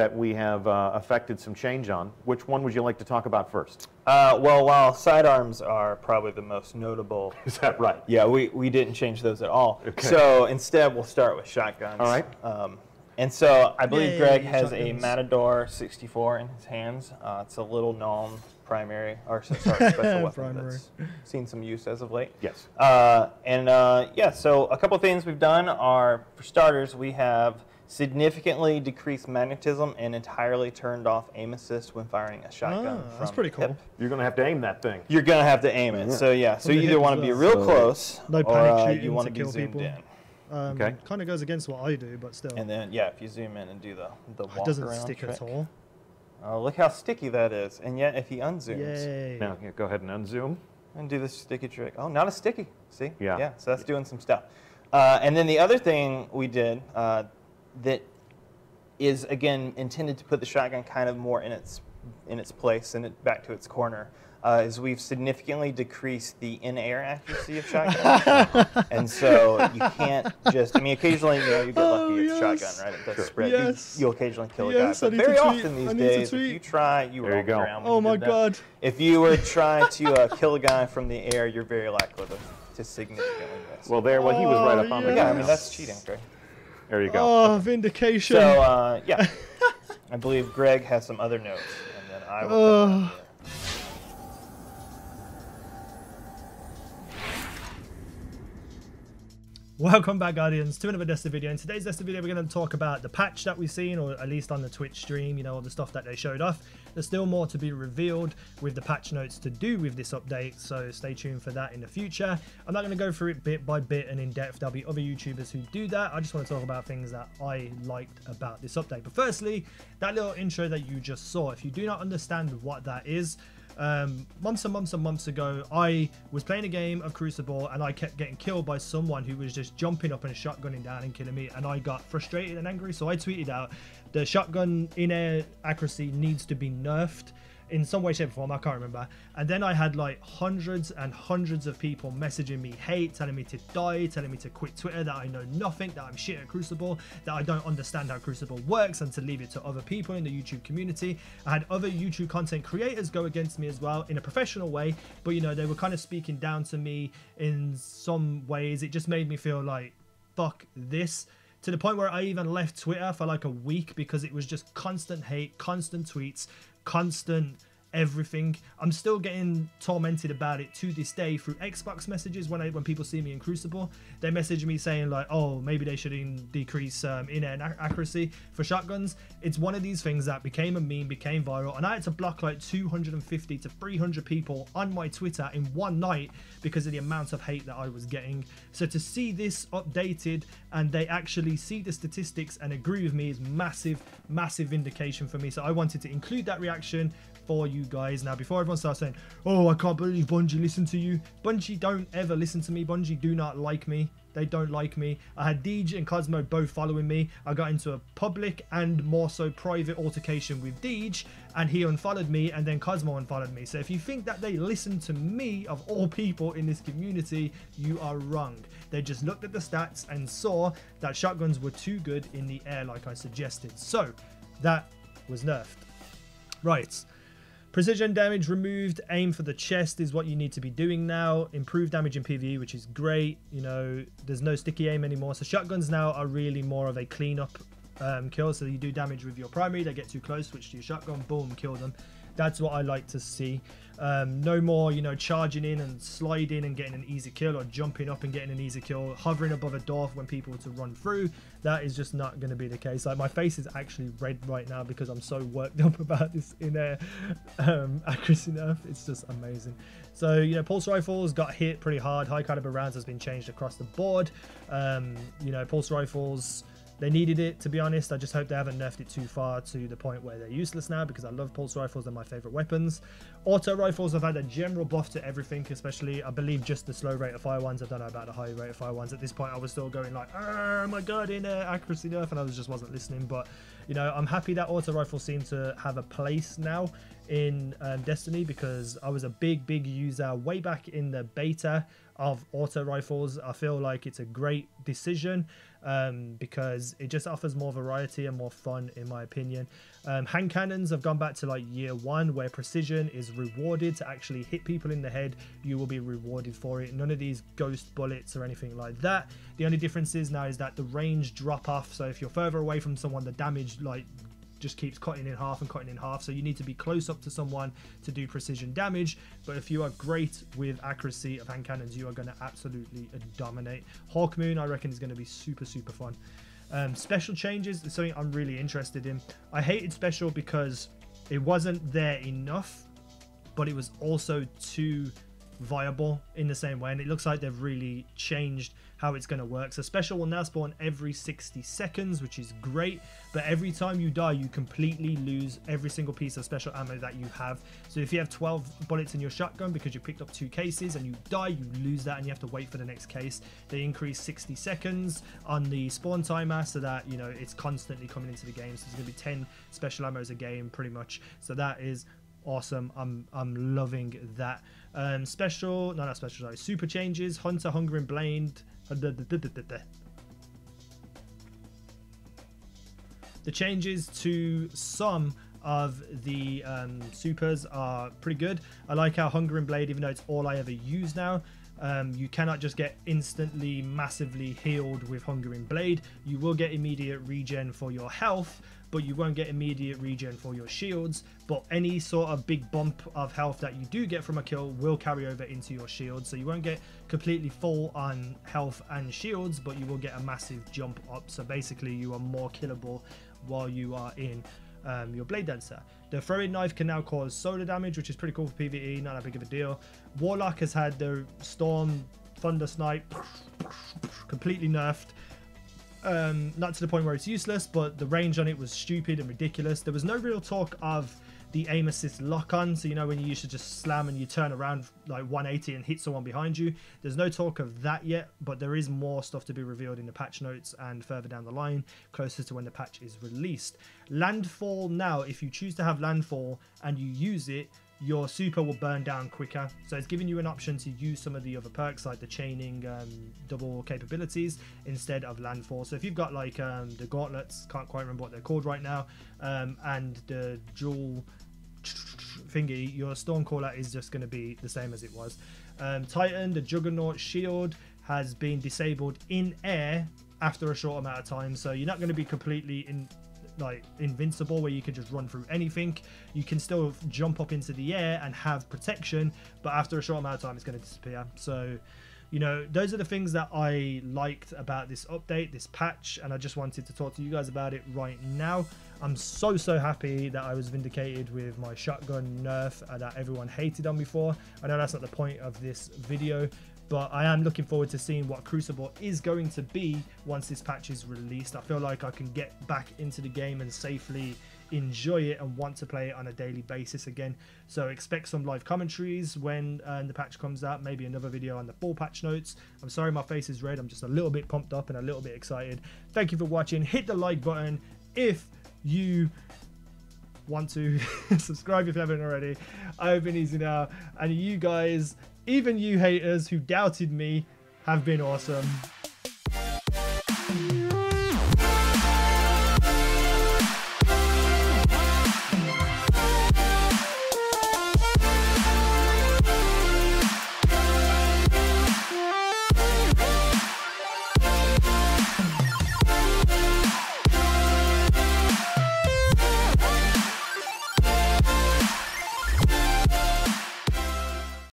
that we have uh, affected some change on. Which one would you like to talk about first? Uh, well, while sidearms are probably the most notable, Is that right? yeah, we, we didn't change those at all. Okay. So instead, we'll start with shotguns. All right. Um, and so I believe Yay, Greg has a. Matador 64 in his hands. Uh, it's a little known primary, or sorry, special weapon Primary. that's seen some use as of late. Yes. Uh, and uh, yeah, so a couple things we've done are, for starters, we have significantly decreased magnetism and entirely turned off aim assist when firing a shotgun. Ah, that's from pretty cool. hip. You're going to have to aim that thing. You're gonna have to aim it. So yeah, so you either want to be real So- close, No or panic uh, shooting you want to to be kill zoomed people. in. Um, Okay. Kind of goes against what I do, but still. And then yeah, if you zoom in and do the the walk it doesn't around stick trick. at all. Oh, look how sticky that is. And yet, if he unzooms Yay. Now, yeah, go ahead and unzoom. and do the sticky trick, oh, not a sticky. See? Yeah. Yeah. So that's doing some stuff. Uh, and then the other thing we did uh, that is again intended to put the shotgun kind of more in its in its place and it back to its corner. Uh, is we've significantly decreased the in-air accuracy of shotguns, and so you can't just. I mean, occasionally you know you get lucky Oh, with yes. shotgun, right? It does Sure. spread. Yes. You, will occasionally kill Yes, I a guy, need but very to tweet. often I these need days, if you try, you were There you on the go. ground. Oh my did that. god. If you were trying to uh, kill a guy from the air, you're very likely to, to significantly miss. Well, there, well, he was right Oh, up on the yeah, I mean that's cheating, right? There you go. Oh, vindication. So uh, yeah, I believe Greg has some other notes, and then I will. come Welcome back, Guardians, to another Destiny video. In today's Destiny video, we're going to talk about the patch that we've seen, or at least on the Twitch stream, you know, all the stuff that they showed off. There's still more to be revealed with the patch notes to do with this update, so stay tuned for that in the future. I'm not going to go through it bit by bit and in depth. There'll be other YouTubers who do that. I just want to talk about things that I liked about this update. But firstly, that little intro that you just saw, if you do not understand what that is, um, months and months and months ago, I was playing a game of Crucible and I kept getting killed by someone who was just jumping up and shotgunning down and killing me. And I got frustrated and angry, so I tweeted out the shotgun in air accuracy needs to be nerfed in some way, shape, or form. I can't remember. And then I had like hundreds and hundreds of people messaging me hate, telling me to die, telling me to quit Twitter, that I know nothing, that I'm shit at Crucible, that I don't understand how Crucible works, and to leave it to other people in the YouTube community. I had other YouTube content creators go against me as well in a professional way, but you know, they were kind of speaking down to me in some ways. It just made me feel like, fuck this to the point where I even left Twitter for like a week because it was just constant hate, constant tweets, constant everything. I'm still getting tormented about it to this day through Xbox messages when I when people see me in Crucible. They message me saying like, "Oh, maybe they should in- decrease um, in-air ac- accuracy for shotguns." It's one of these things that became a meme, became viral, and I had to block like 250 to 300 people on my Twitter in one night because of the amount of hate that I was getting. So to see this updated and they actually see the statistics and agree with me is massive, massive vindication for me. So I wanted to include that reaction for you guys. Now, before everyone starts saying, oh, I can't believe Bungie listened to you. Bungie don't ever listen to me. Bungie do not like me. They don't like me. I had Deej and Cozmo both following me. I got into a public and more so private altercation with Deej, and he unfollowed me, and then Cozmo unfollowed me. So if you think that they listen to me, of all people in this community, you are wrong. They just looked at the stats and saw that shotguns were too good in the air, like I suggested. So that was nerfed. Right. Precision damage removed, aim for the chest is what you need to be doing now. Improved damage in PvE, which is great. You know, there's no sticky aim anymore. So shotguns now are really more of a cleanup um, kill. So you do damage with your primary, they get too close, switch to your shotgun, boom, kill them. That's what I like to see. Um, no more, you know, charging in and sliding and getting an easy kill or jumping up and getting an easy kill, hovering above a door when people to run through. That is just not going to be the case. Like my face is actually red right now because I'm so worked up about this in air um, accuracy nerf. It's just amazing. So you know, pulse rifles got hit pretty hard. High caliber rounds has been changed across the board. Um, you know, pulse rifles. They needed it, to be honest. I just hope they haven't nerfed it too far to the point where they're useless now because I love pulse rifles. They're my favorite weapons. Auto rifles have had a general buff to everything, especially, I believe, just the slow rate of fire ones. I don't know about the high rate of fire ones. At this point, I was still going like, oh my god, in uh, accuracy nerf, and I just wasn't listening. But, you know, I'm happy that auto rifles seem to have a place now in um, Destiny because I was a big, big user way back in the beta of auto rifles. I feel like it's a great decision. um, because it just offers more variety and more fun, in my opinion. Um, hand cannons have gone back to like year one, where precision is rewarded to actually hit people in the head. You will be rewarded for it. None of these ghost bullets or anything like that. The only difference is now is that the range drop off. So if you're further away from someone, the damage like just keeps cutting in half and cutting in half. So you need to be close up to someone to do precision damage. But if you are great with accuracy of hand cannons, you are going to absolutely dominate. Hawkmoon, I reckon, is going to be super, super fun. Um, special changes is something I'm really interested in. I hated special because it wasn't there enough, but it was also too viable in the same way and it looks like they've really changed how it's going to work. So special will now spawn every 60 seconds which is great but every time you die you completely lose every single piece of special ammo that you have. So if you have 12 bullets in your shotgun because you picked up two cases and you die you lose that and you have to wait for the next case. They increase 60 seconds on the spawn timer so that you know it's constantly coming into the game. So there's going to be 10 special ammos a game pretty much. So that is awesome. I'm I'm loving that. Um, special, no, not special. Sorry, super changes. Hunter, Hunger, and Blade. The changes to some of the um, supers are pretty good. I like how Hunger and Blade, even though it's all I ever use now, um, you cannot just get instantly massively healed with Hunger and Blade. You will get immediate regen for your health, but you won't get immediate regen for your shields. But any sort of big bump of health that you do get from a kill will carry over into your shields. So you won't get completely full on health and shields, but you will get a massive jump up. So basically, you are more killable while you are in um, your Bladedancer. The throwing knife can now cause solar damage, which is pretty cool for PvE, not that big of a deal. Warlock has had the Storm Thunder Snipe completely nerfed. Um, not to the point where it's useless, but the range on it was stupid and ridiculous. There was no real talk of the aim assist lock on. So, you know, when you used to just slam and you turn around like 180 and hit someone behind you. There's no talk of that yet, but there is more stuff to be revealed in the patch notes and further down the line, closer to when the patch is released. Landfall now, if you choose to have landfall and you use it, your super will burn down quicker. So it's giving you an option to use some of the other perks like the chaining um, double capabilities instead of landfall. So if you've got like um, the gauntlets, can't quite remember what they're called right now, um, and the dual thingy, your Stormcaller is just going to be the same as it was. Um, Titan, the Juggernaut shield has been disabled in air after a short amount of time, so you're not going to be completely in like invincible where you can just run through anything. You can still jump up into the air and have protection, but after a short amount of time, it's going to disappear. So, you know, those are the things that I liked about this update, this patch, and I just wanted to talk to you guys about it right now. I'm so, so happy that I was vindicated with my shotgun nerf that everyone hated on before. I know that's not the point of this video, but I am looking forward to seeing what Crucible is going to be once this patch is released. I feel like I can get back into the game and safely enjoy it and want to play it on a daily basis again. So expect some live commentaries when uh, the patch comes out, maybe another video on the full patch notes. I'm sorry my face is red, I'm just a little bit pumped up and a little bit excited. Thank you for watching, hit the like button if you want to subscribe if you haven't already. I've been easynow and you guys even you haters who doubted me have been awesome.